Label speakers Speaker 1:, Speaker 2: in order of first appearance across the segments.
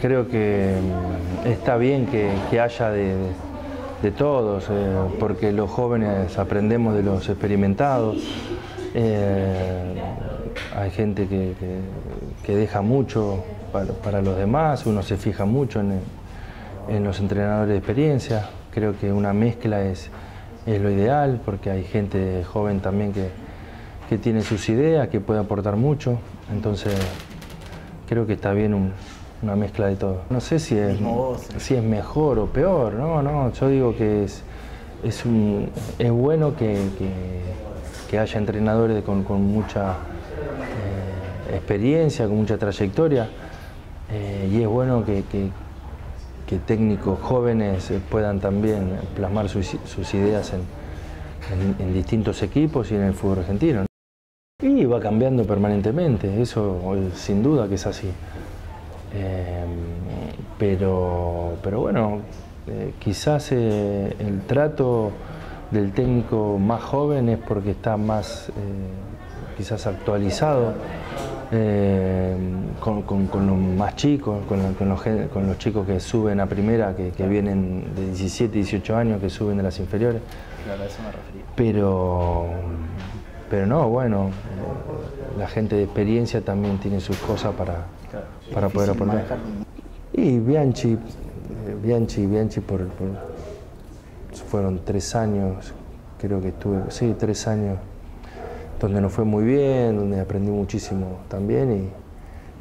Speaker 1: creo que mm, está bien que, haya de, todos, eh, porque los jóvenes aprendemos de los experimentados. Eh, hay gente que, deja mucho para, los demás, uno se fija mucho en, los entrenadores de experiencia. Creo que una mezcla es, es lo ideal, porque hay gente joven también que, que tiene sus ideas, que puede aportar mucho. Entonces, creo que está bien una mezcla de todo. No sé si es, si es mejor o peor, no, no, yo digo que es, es, un, es bueno que, haya entrenadores con, mucha eh, experiencia, con mucha trayectoria, eh, y es bueno que, técnicos jóvenes puedan también plasmar sus, ideas en, distintos equipos y en el fútbol argentino. Y va cambiando permanentemente, eso sin duda que es así. Em, pero, pero bueno, eh, quizás eh, el trato del técnico más joven es porque está más eh, quizás actualizado con, los más chicos, con, los, chicos que suben a primera, que, que, vienen de 17, 18 años, que suben de las inferiores.
Speaker 2: Claro, a eso me refería.
Speaker 1: Pero pero no, bueno, eh, la gente de experiencia también tiene sus cosas para, para poder aportar. Y Bianchi, eh, Bianchi, Bianchi por, fueron tres años, creo que estuve, sí, tres años, donde nos fue muy bien, donde aprendí muchísimo también y,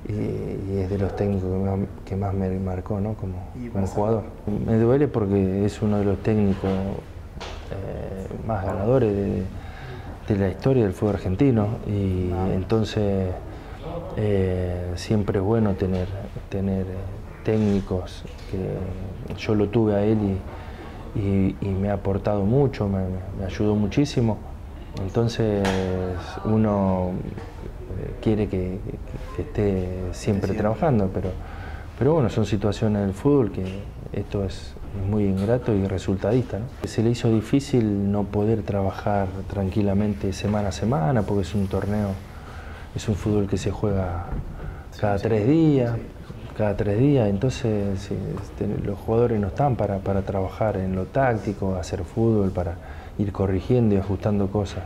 Speaker 1: es de los técnicos que más, me marcó ¿no? como, como jugador. Me duele porque es uno de los técnicos eh, más ganadores de de la historia del fútbol argentino y entonces eh, siempre es bueno tener, tener eh, técnicos que yo lo tuve a él y, me ha aportado mucho, me, ayudó muchísimo. Entonces uno eh, quiere que, esté siempre trabajando, pero, pero bueno, son situaciones del fútbol que esto es muy ingrato y resultadista. Se le hizo difícil no poder trabajar tranquilamente semana a semana porque es un torneo, es un fútbol que se juega cada tres días, cada tres días, entonces este, los jugadores no están para, para trabajar en lo táctico, hacer fútbol, para ir corrigiendo y ajustando cosas.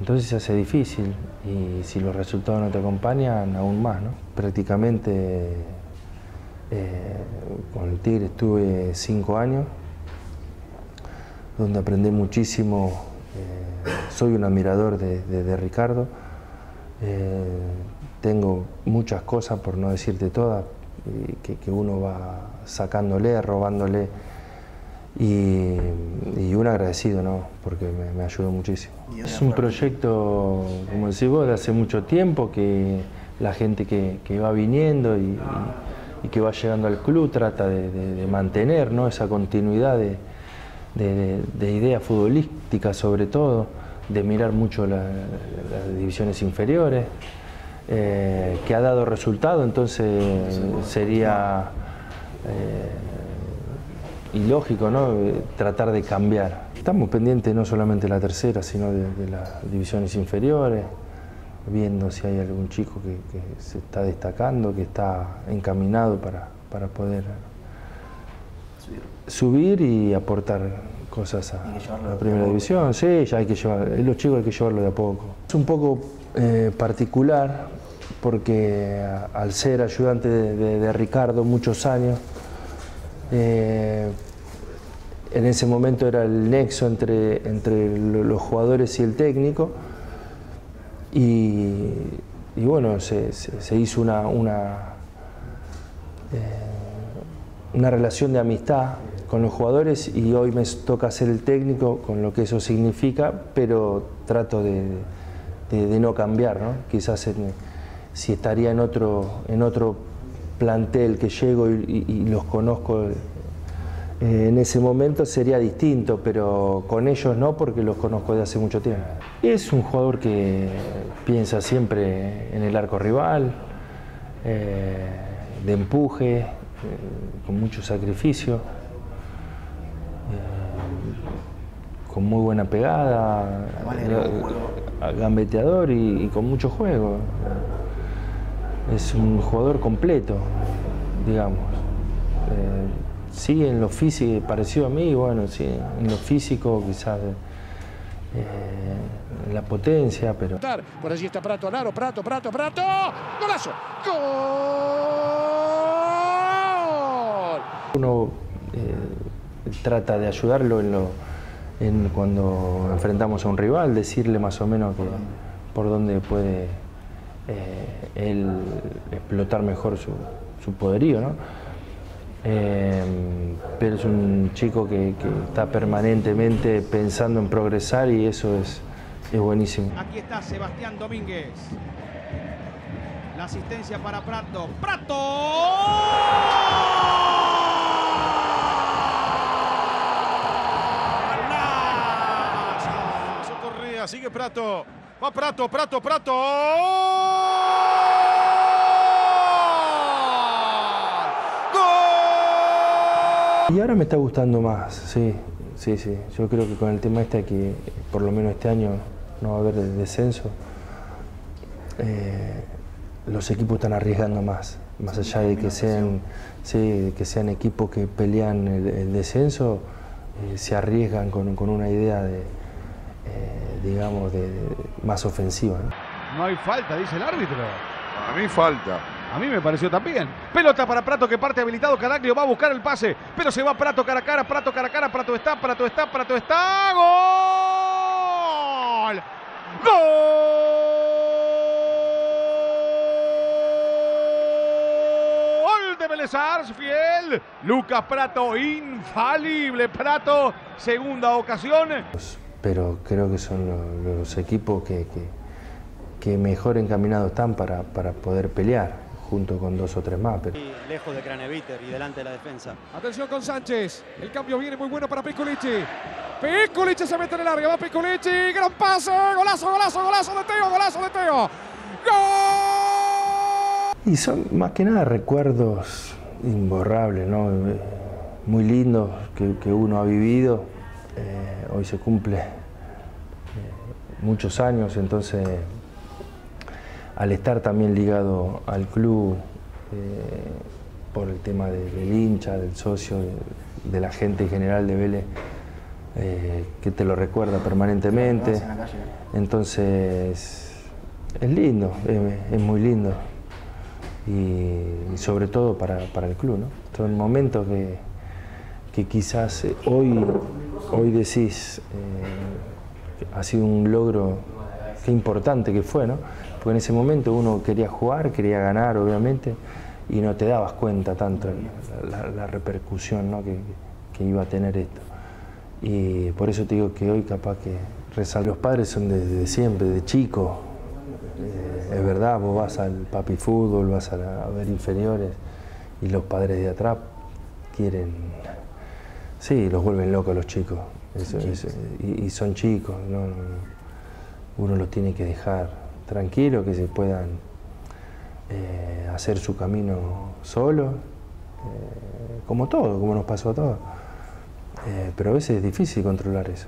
Speaker 1: Entonces se hace difícil y si los resultados no te acompañan, aún más. ¿no? Prácticamente eh, con el Tigre estuve cinco años, donde aprendí muchísimo. Eh, soy un admirador de, Ricardo. Eh, tengo muchas cosas, por no decirte todas, que, uno va sacándole, robándole. Y, un agradecido, ¿no? porque me, ayudó muchísimo. Es un proyecto, como decís vos, de hace mucho tiempo, que la gente que, va viniendo y y que va llegando al club trata de, mantener ¿no? esa continuidad de, de, idea futbolística sobre todo, de mirar mucho las divisiones inferiores, eh, que ha dado resultado, entonces sería eh, ilógico ¿no? tratar de cambiar. Estamos pendientes no solamente de la tercera, sino de las divisiones inferiores viendo si hay algún chico que, se está destacando, que está encaminado para, para poder subir. y aportar cosas a, la primera división. Sí, ya hay que llevar, los chicos hay que llevarlo de a poco. Es un poco eh, particular porque al ser ayudante de, Ricardo muchos años, eh, en ese momento era el nexo entre, entre los jugadores y el técnico y, bueno, se, hizo una, eh, una, relación de amistad con los jugadores y hoy me toca ser el técnico con lo que eso significa, pero trato de, no cambiar, ¿no? Quizás si estaría en otro, en otro plantel que llego y los conozco eh, en ese momento sería distinto, pero con ellos no porque los conozco de hace mucho tiempo. Es un jugador que piensa siempre en el arco rival, eh, de empuje, eh, con mucho sacrificio, con muy buena pegada, gambeteador y, y con mucho juego. Es un jugador completo. digamos. Sí, en lo físico, parecido a mí, bueno, sí, en lo físico quizás eh, la potencia, pero...
Speaker 2: Por allí está Prato, Laro, Prato, Prato, Prato, golazo, gol.
Speaker 1: Uno eh, trata de ayudarlo en lo, en cuando enfrentamos a un rival, decirle más o menos que, por dónde puede eh, él explotar mejor su, su poderío, ¿no? Eh, pero es un chico que, que, está permanentemente pensando en progresar y eso es, es buenísimo.
Speaker 3: Aquí está Sebastián Domínguez. La asistencia para Prato. ¡Prato!
Speaker 2: sigue Prato. Va Prato, Prato, Prato.
Speaker 1: Y ahora me está gustando más, sí, sí, sí. Yo creo que con el tema este que por lo menos este año no va a haber descenso, eh, los equipos están arriesgando más, más allá de que sean, sí, que sean equipos que pelean el, el descenso, eh, se arriesgan con, con, una idea de, eh, digamos, de, de, más ofensiva.
Speaker 3: ¿no? no hay falta, dice el árbitro.
Speaker 4: A mí falta.
Speaker 3: A mí me pareció también. Pelota para Prato que parte habilitado. Caraglio va a buscar el pase. Pero se va Prato cara a cara. Prato cara a cara. Prato está, Prato está, Prato está. ¡Gol! ¡Gol! de Vélez fiel. Lucas Prato, infalible. Prato, segunda ocasión.
Speaker 1: Pero creo que son los, los equipos que, que, que, mejor encaminados están para, para poder pelear junto con dos o tres más. Pero...
Speaker 5: Y lejos de Craneviter y delante de la defensa.
Speaker 2: Atención con Sánchez. El cambio viene muy bueno para Piccolici. Piccolici se mete en el área. Va Piccolici. Gran pase. Golazo, golazo, golazo de Teo. Golazo de Teo. ¡Gol!
Speaker 1: Y son más que nada recuerdos imborrables, ¿no? Muy lindos que, que uno ha vivido. Eh, hoy se cumple eh, muchos años, entonces al estar también ligado al club eh, por el tema de, del hincha, del socio, de, de, la gente en general de Vélez, eh, que te lo recuerda permanentemente. Entonces es lindo, es, es muy lindo. Y, y, sobre todo para, para el club. ¿no? Son momentos que, que quizás hoy, hoy decís, eh, ha sido un logro, qué importante que fue, ¿no? Porque en ese momento uno quería jugar, quería ganar, obviamente, y no te dabas cuenta tanto la, la, la repercusión ¿no? que, que, iba a tener esto. Y por eso te digo que hoy capaz que resalto. Los padres son desde siempre, de chico. Eh, es verdad, vos vas al papi fútbol, vas a, la, a, ver inferiores y los padres de atrás quieren, sí, los vuelven locos los chicos. Eso, eso, y, y, son chicos, ¿no? uno los tiene que dejar tranquilo, que se puedan eh, hacer su camino solo, eh, como todo, como nos pasó a todos. Eh, pero a veces es difícil controlar eso.